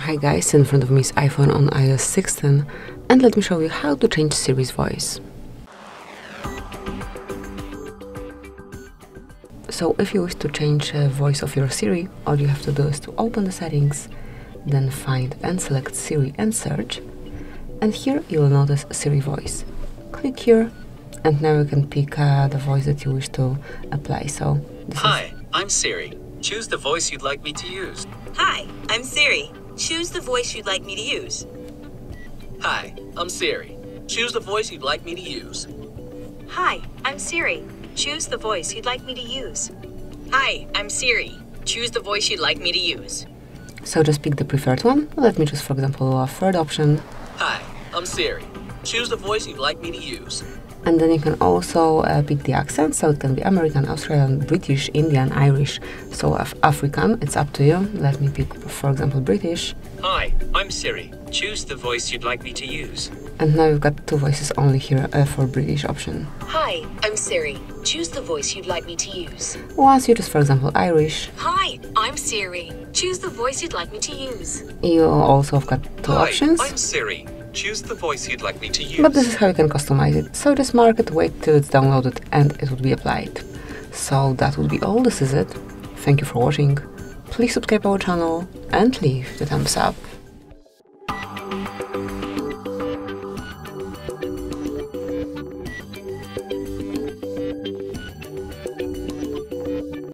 Hi guys, in front of me is iPhone on iOS 16 and let me show you how to change Siri's voice. So if you wish to change the voice of your Siri, all you have to do is to open the settings, then find and select Siri and search, and here you will notice Siri voice. Click here and now you can pick uh, the voice that you wish to apply. So Hi, I'm Siri. Choose the voice you'd like me to use. Hi, I'm Siri. Choose the voice you'd like me to use. Hi, I'm Siri. Choose the voice you'd like me to use. Hi, I'm Siri. Choose the voice you'd like me to use. Hi, I'm Siri. Choose the voice you'd like me to use. So just pick the preferred one. Let me choose, for example, a third option. Hi, I'm Siri. Choose the voice you'd like me to use. And then you can also uh, pick the accent, so it can be American, Australian, British, Indian, Irish, so Af African, it's up to you. Let me pick, for example, British. Hi, I'm Siri. Choose the voice you'd like me to use. And now you've got two voices only here uh, for British option. Hi, I'm Siri. Choose the voice you'd like me to use. Once you choose, for example, Irish, Hi, I'm Siri. Choose the voice you'd like me to use. you also have got two Hi, options. I'm Siri. Choose the voice you'd like me to use. But this is how you can customize it. So just mark it, wait till it's downloaded and it would be applied. So that would be all, this is it. Thank you for watching. Please subscribe our channel and leave the thumbs up.